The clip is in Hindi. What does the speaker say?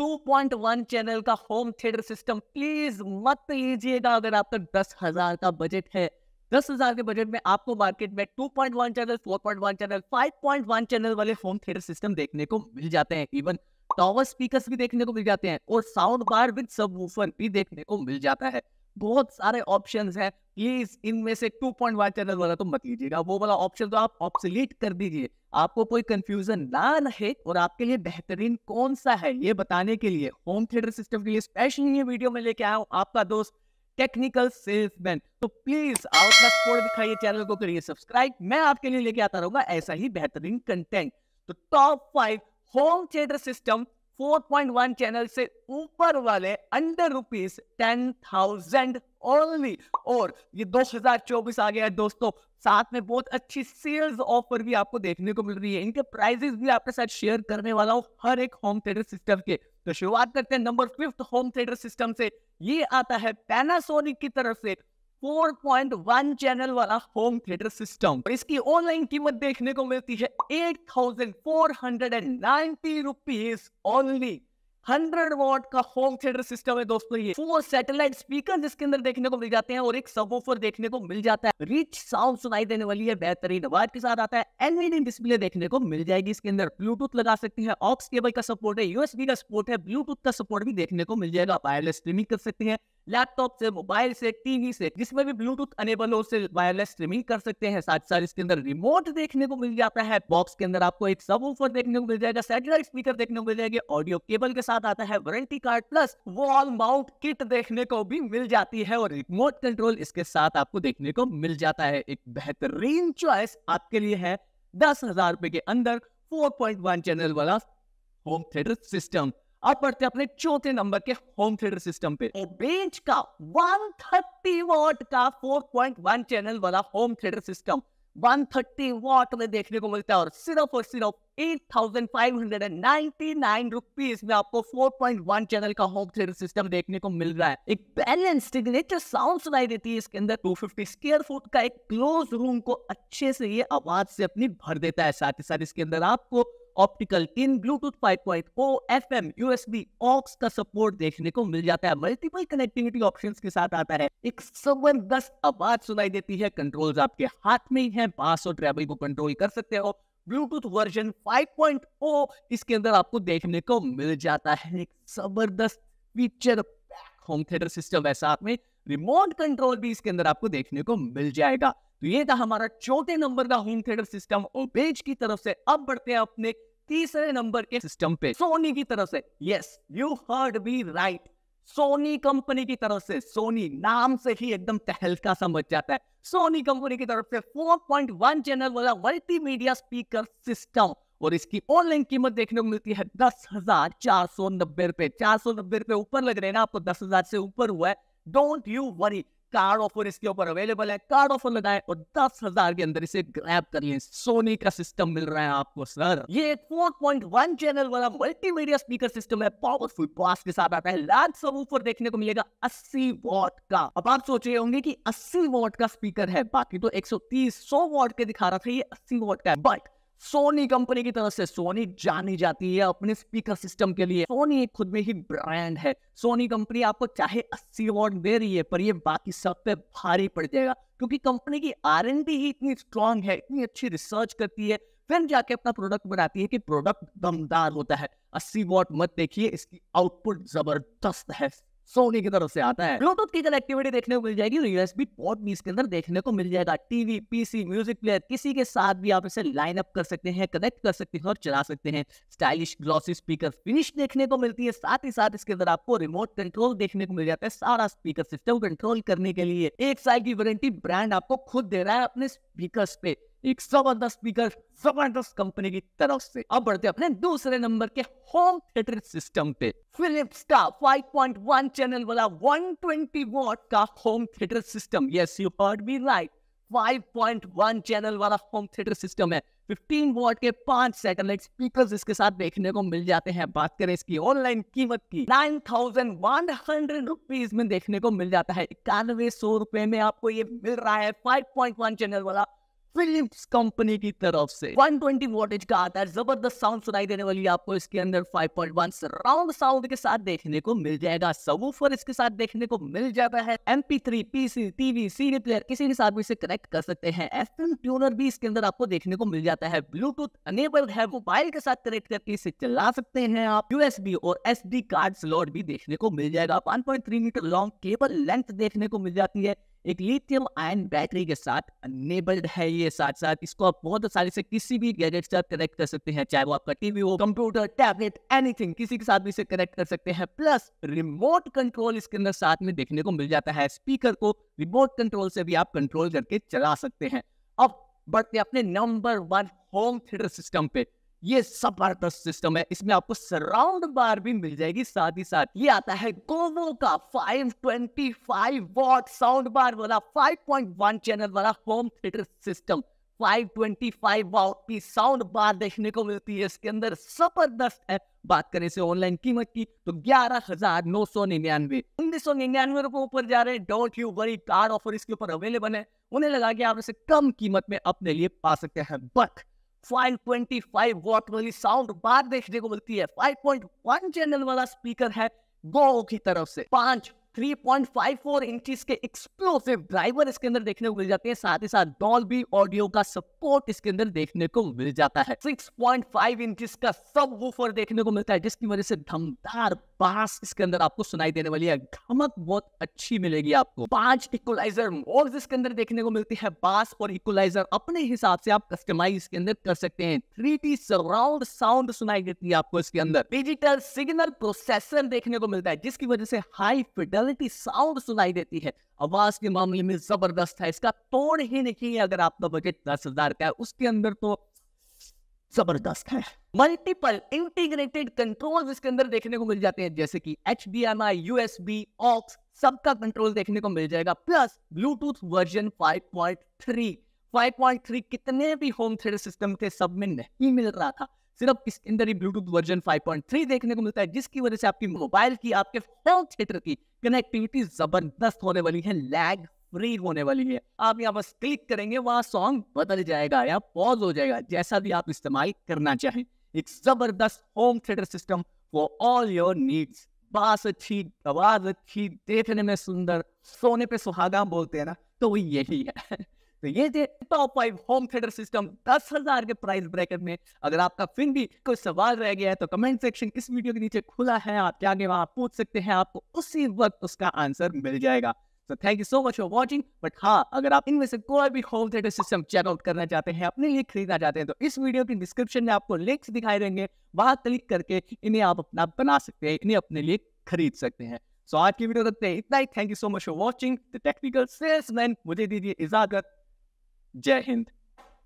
2.1 चैनल का होम थिएटर सिस्टम प्लीज़ मत लीजिएगा अगर आपका दस हज़ार का बजट है। दस हज़ार के बजट में आपको मार्केट में 2.1 चैनल 4.1 चैनल 5.1 चैनल वाले होम थिएटर सिस्टम देखने को मिल जाते हैं। इवन टॉवर स्पीकर्स भी देखने को मिल जाते हैं और साउंड बार विद सब भी देखने को मिल जाता है। बहुत सारे ऑप्शन है। प्लीज़ इनमें से 2.1 चैनल वाला तो मत लीजिएगा। वो वाला ऑप्शन तो आप ऑप्सलीट कर दीजिए। आपको कोई कंफ्यूजन ना रहे और आपके लिए बेहतरीन कौन सा है ये बताने के लिए होम थिएटर सिस्टम के लिए स्पेशली ये वीडियो में लेके आया हूँ आपका दोस्त टेक्निकल सेल्समैन तो प्लीज़ अपना सपोर्ट दिखाइए चैनल को, करिए सब्सक्राइब मैं आपके लिए लेके आता रहूँगा ऐसा ही बेहतरीन कंटेंट तो top five home theatre system 4.1 channel से ऊपर वाले under rupees ten thousand only और ये 2024 आ गया है दोस्तों। साथ में बहुत अच्छी सेल्स ऑफ़र भी आपको देखने को मिल रही है। इनके प्राइजेस भी आपके साथ शेयर करने वाला हूँ हर एक होम थिएटर सिस्टम के। तो शुरुआत करते हैं number fifth home theatre system से। ये आता है पैनासोनिक की तरफ़ से। 4.1 चैनल वाला होम थिएटर सिस्टम और इसकी ऑनलाइन कीमत देखने को मिलती है eight thousand four hundred and ninety rupees only hundred watt का होम थिएटर सिस्टम है दोस्तों ये। फोर सैटेलाइट स्पीकर जिसके अंदर देखने को मिल जाते हैं और एक सबवूफर देखने को मिल जाता है। रिच साउंड सुनाई देने वाली है, बेहतरीन आवाज़ के साथ आता है। एलईडी डिस्प्ले देखने को मिल जाएगी इसके अंदर। ब्लूटूथ लगा सकते हैं ऑक्स केबल का सपोर्ट है यूएसबी का सपोर्ट है ब्लूटूथ का सपोर्ट भी देखने को मिल जाएगा। वायरलेस स्ट्रीमिंग कर सकते हैं। लैपटॉप से, मोबाइल से, टीवी से, जिसमें भी ब्लूटूथ अनेबल हो से वायरलेस स्ट्रीमिंग कर सकते हैं। साथ साथ इसके अंदर रिमोट देखने को मिल जाता है। बॉक्स के अंदर आपको एक सब देखने को मिल जाएगा सैटेलाइट स्पीकर देखने को मिल जाएगी ऑडियो केबल के साथ आता है warranty card plus wall mount kit देखने को भी मिल जाती है और रिमोट कंट्रोल इसके साथ आपको देखने को मिल जाता है। एक बेहतरीन चॉइस आपके लिए है। दस हज़ार रुपए के अंदर 4.1 चैनल वाला होम थिएटर सिस्टम अब बढ़ते अपने चौथे नंबर के होम थिएटर सिस्टम पे। बेंच का 130 वॉट का 4.1 चैनल वाला होम थिएटर सिस्टम 130 वॉट में देखने को मिलता है और सिर्फ़ और सिर्फ़ 8599 रुपीस में आपको 4.1 चैनल का होम थिएटर सिस्टम देखने को मिल रहा है। एक बैलेंस सिग्नेचर साउंड सुनाई देती है इसके अंदर। 250 स्क्वायर फुट का एक क्लोज रूम को अच्छे से ये आवाज़ से अपनी भर देता है। साथ ही साथ इसके अंदर आपको optical in Bluetooth 5.0 FM USB aux का सपोर्ट देखने को मिल जाता है। मल्टीपल कनेक्टिविटी ऑप्शंस के साथ आता है। एक ज़बरदस्त आवाज़ सुनाई देती है। कंट्रोल्स आपके हाथ में ही है। पास और ट्रेवल को कंट्रोल कर सकते हो। ब्लूटूथ वर्जन 5.0 इसके अंदर आपको देखने को मिल जाता है। एक ज़बरदस्त फीचर होम थिएटर सिस्टम है साथ में। रिमोट कंट्रोल भी इसके अंदर आपको देखने को मिल जाएगा। तो ये था हमारा चौथे नंबर का होम थिएटर सिस्टम और की तरफ़ से अब बढ़ते हैं अपने तीसरे नंबर के सिस्टम पे। सोनी की तरफ़ से yes you heard be right Sony company की तरफ़ से सोनी नाम से ही एकदम तहलका समझ जाता है। सोनी कंपनी की तरफ़ से 4.1 चैनल वाला मल्टीमीडिया स्पीकर सिस्टम और इसकी ऑनलाइन कीमत देखने को मिलती है दस हज़ार चार सौ नब्बे रुपए। चार सौ नब्बे रुपए ऊपर लग रहे हैं ना, आपको दस हज़ार से ऊपर हुआ है। Don't you worry card offer इसके ऊपर अवेलेबल है। कार्ड ऑफ़र लगाए और दस हज़ार के अंदर इसे ग्रैब कर लिए सोनी का सिस्टम मिल रहा है आपको सर ये फोर पॉइंट वन चैनल वाला मल्टीमीडिया स्पीकर सिस्टम है। पावरफुल बास के साथ आता है। लार्ज सब ऊपर देखने को मिलेगा 80 वॉट का। अब आप सोच रहे होंगे की अस्सी वॉट का स्पीकर है। बाकी तो एक सौ तीस, सौ वॉट के दिखा रहा था, ये 80 वॉट का है। बट सोनी कंपनी की तरफ़ से सोनी जानी जाती है अपने स्पीकर सिस्टम के लिए। सोनी खुद में ही ब्रांड है। सोनी कंपनी आपको चाहे 80 अवार्ड दे रही है, पर ये बाकी सब पे भारी पड़ जाएगा, क्योंकि कंपनी की आर एन डी ही इतनी स्ट्रांग है, इतनी अच्छी रिसर्च करती है, फिर जाके अपना प्रोडक्ट बनाती है कि प्रोडक्ट दमदार होता है। 80 वॉट मत देखिए, इसकी आउटपुट ज़बरदस्त है। सोनी की तरफ़ से आता है। ब्लूटूथ की कनेक्टिविटी देखने को मिल जाएगी यूएसबी पोर्ट भी इसके अंदर देखने को मिल जाएगा। टीवी पीसी म्यूज़िक प्लेयर किसी के साथ भी आप इसे लाइन अप कर सकते हैं कनेक्ट कर सकते हैं और चला सकते हैं। स्टाइलिश ग्लॉसी स्पीकर फिनिश देखने को मिलती है। साथ ही साथ इसके अंदर आपको रिमोट कंट्रोल देखने को मिल जाता है सारा स्पीकर सिस्टम कंट्रोल करने के लिए। एक साल की वारंटी ब्रांड आपको खुद दे रहा है अपने स्पीकर पे। एक ज़बरदस्त स्पीकर ज़बरदस्त कंपनी की तरफ़ से। अब बढ़ते अपने दूसरे नंबर के होम थिएटर सिस्टम पे। फिलिप्स का 5.1 चैनल वाला 120 वॉट का home theatre system yes you heard me right 5.1 channel वाला होम थिएटर सिस्टम है। 15 वॉट के पाँच सैटेलाइट स्पीकर्स इसके साथ देखने को मिल जाते हैं। बात करें इसकी ऑनलाइन कीमत की। Nine thousand one hundred rupees में देखने को मिल जाता है। इक्यानवे सौ रुपए में आपको ये मिल रहा है। 5.1 चैनल वाला फिलिप्स कंपनी की तरफ़ से। 120 वोल्टेज का आता है, ज़बरदस्त साउंड सुनाई देने वाली आपको इसके अंदर 5.1 सराउंड साउंड के साथ देखने को मिल जाएगा सबवूफर इसके साथ देखने को मिल जाता है M P MP3 PC TV CD player किसी के साथ भी इसे कनेक्ट कर सकते हैं। एफएम ट्यूनर भी इसके अंदर आपको देखने को मिल जाता है ब्लूटूथ अनेबल्ड है मोबाइल के साथ कनेक्ट करके इसे चला सकते हैं आप। यूएसबी और एसडी कार्ड स्लॉट भी देखने को मिल जाएगा 1.3 मीटर लॉन्ग केबल लेंथ देखने को मिल जाती है। एक लिथियम आयन बैटरी के साथ अनेबल्ड है ये साथ साथ इसको आप बहुत आसानी से किसी भी गैजेट से कनेक्ट कर सकते हैं, चाहे वो आपका टीवी हो कंप्यूटर टैबलेट एनीथिंग किसी के साथ भी इसे कनेक्ट कर सकते हैं। प्लस रिमोट कंट्रोल इसके अंदर साथ में देखने को मिल जाता है। स्पीकर को रिमोट कंट्रोल से भी आप कंट्रोल करके चला सकते हैं। अब बढ़ते अपने number one home theatre system पे। ये ज़बरदस्त सिस्टम है। इसमें आपको सराउंड बार भी मिल जाएगी साथ ही साथ। ये आता है गोवो का 525 वॉट साउंड बार वाला 5.1 चैनल वाला होम थिएटर सिस्टम 525 वॉट की साउंड बार देखने को मिलती है। इसके अंदर ज़बरदस्त है। बात करें से ऑनलाइन कीमत की तो ग्यारह हज़ार नौ सौ निन्यानवे, उन्नीस सौ निन्यानवे रुपए ऊपर जा रहे हैं। Don't you worry card offer इसके ऊपर अवेलेबल है। उन्हें लगा कि आप इसे कम कीमत में अपने लिए पा सकते हैं। बट 525 वॉट वाली साउंड बार देखने को मिलती है। 5.1 चैनल वाला स्पीकर है गो की तरफ़ से। पाँच 3.54 इंचेस के एक्सप्लोसिव ड्राइवर इसके अंदर देखने को मिल जाते हैं। साथ ही साथ डॉल्बी ऑडियो का सपोर्ट इसके अंदर देखने को मिल जाता है। 6.5 इंचेस का सब वूफर देखने को मिलता है, जिसकी वजह से धमदार बास इसके अंदर आपको सुनाई देने वाली है। धमक बहुत अच्छी मिलेगी आपको। पाँच इक्वलाइजर मोड्स इसके अंदर देखने को मिलती है। बास और इक्वलाइजर अपने हिसाब से आप कस्टमाइज इसके अंदर कर सकते हैं। थ्री डी सराउंड साउंड सुनाई देती है आपको इसके अंदर। डिजिटल सिग्नल प्रोसेसर देखने को मिलता है, जिसकी वजह से हाई फिडेलिटी साउंड सुनाई देती है। आवाज़ के मामले में ज़बरदस्त है। इसका तोड़ ही नहीं है अगर आपका बजट दस हज़ार का है, उसके अंदर तो ज़बरदस्त है। मल्टीपल इंटीग्रेटेड कंट्रोल इसके अंदर देखने को मिल जाते हैं, जैसे कि H D M I USB aux सबका कंट्रोल देखने को मिल जाएगा प्लस ब्लूटूथ वर्जन 5.3 5.3 कितने भी होम थिएटर सिस्टम थे सब में नहीं मिल रहा था। सिर्फ़ इसके अंदर ही ब्लूटूथ वर्जन 5.3 देखने को मिलता है, जिसकी वजह से आपकी मोबाइल की, आपके होम थिएटर की कनेक्टिविटी ज़बरदस्त होने वाली है लैग फ्री होने वाली है। आप यहाँ बस क्लिक करेंगे, वहाँ सॉन्ग बदल जाएगा, या पॉज हो जाएगा, जैसा भी आप इस्तेमाल करना चाहें। एक ज़बरदस्त home theatre system for all your needs bass अच्छी, आवाज़ अच्छी, देखने में सुंदर, सोने पे सुहागा बोलते हैं ना तो वो यही है। तो ये थे top five home theatre system दस हज़ार के प्राइस ब्रैकेट में। अगर आपका फिर भी कोई सवाल रह गया है तो कमेंट सेक्शन इस वीडियो के नीचे खुला है आप जाके वहाँ पूछ सकते हैं आपको उसी वक्त उसका आंसर मिल जाएगा। तो thank you so much for watching but हाँ अगर आप इनमें से कोई भी होम थिएटर सिस्टम चेकआउट करना चाहते हैं अपने लिए खरीदना चाहते हैं तो इस वीडियो के डिस्क्रिप्शन में आपको लिंक्स दिखाई देंगे। वहाँ क्लिक करके इन्हें आप अपना बना सकते हैं इन्हें अपने लिए खरीद सकते हैं। सो so, आज की वीडियो रखते हैं इतना ही। Thank you so much for watching the technical salesman मुझे दीजिए इजाज़त। जय हिंद।